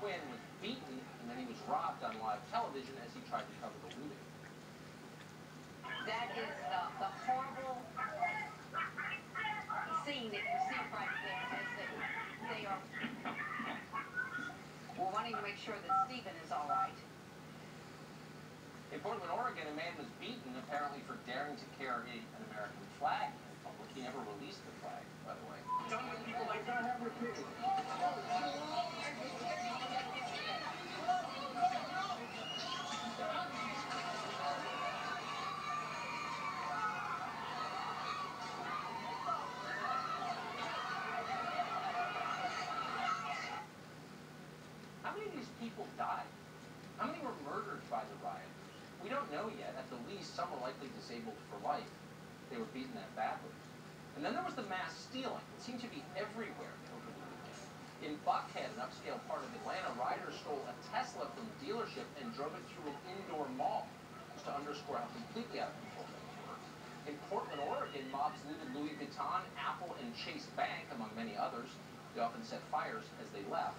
Quinn was beaten and then he was robbed on live television as he tried to cover the looting. That is the, the horrible scene that you see right there as they, they are well, wanting to make sure that Stephen is all right. In Portland, Oregon, a man was beaten apparently for daring to carry an American flag in public. He never released the flag, many of these people died? How many were murdered by the riot? We don't know yet. At the least, some were likely disabled for life. They were beaten that badly. And then there was the mass stealing. It seemed to be everywhere over the weekend. In Buckhead, an upscale part of Atlanta, rioters stole a Tesla from a dealership and drove it through an indoor mall, just to underscore how completely out of control things were. In Portland, Oregon, mobs looted Louis Vuitton, Apple, and Chase Bank, among many others. They often set fires as they left.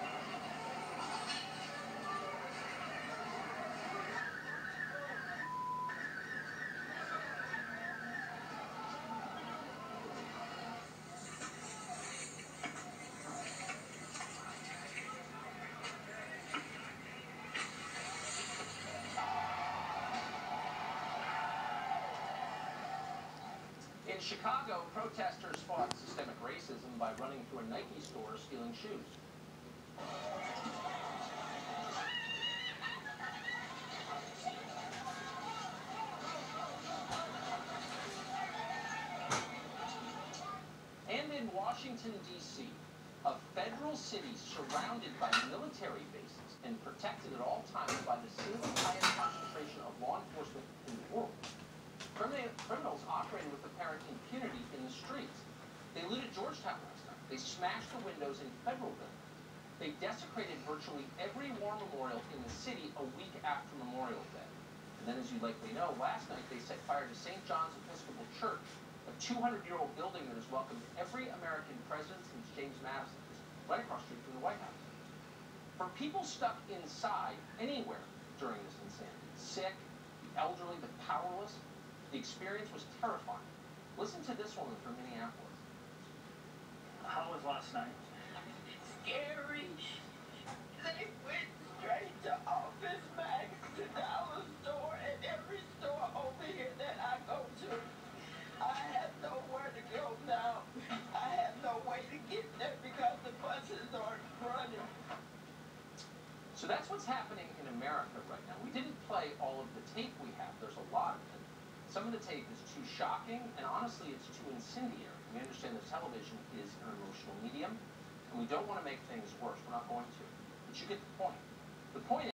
In Chicago, protesters fought systemic racism by running through a Nike store stealing shoes. And in Washington, D.C., a federal city surrounded by military bases and protected at all times by the single highest looted Georgetown last night. They smashed the windows in federal buildings. They desecrated virtually every war memorial in the city a week after Memorial Day. And then, as you likely know, last night they set fire to St. John's Episcopal Church, a 200-year-old building that has welcomed every American president since James Madison, right across the street from the White House. For people stuck inside anywhere during this insanity, sick, the elderly, the powerless, the experience was terrifying. Listen to this woman from Minneapolis. How was last night? Scary. They went straight to Office Max, to Dollar Store, and every store over here that I go to. I have nowhere to go now. I have no way to get there because the buses aren't running. So that's what's happening in America right now. We didn't play all of the tape we have. There's a lot of it. Some of the tape is too shocking, and honestly, it's too incendiary. We understand that television is an emotional medium, and we don't want to make things worse. We're not going to. But you get the point. The point